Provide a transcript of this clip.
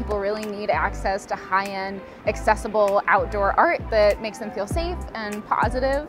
people really need access to high-end, accessible outdoor art that makes them feel safe and positive.